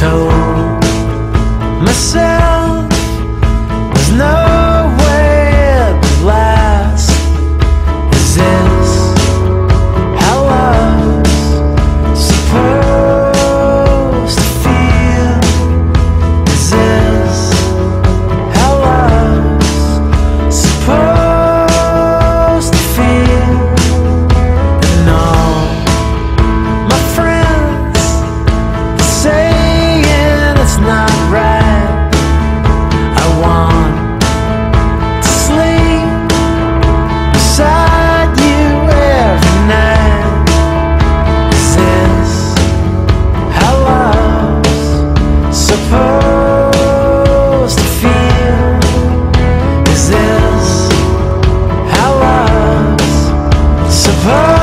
told Oh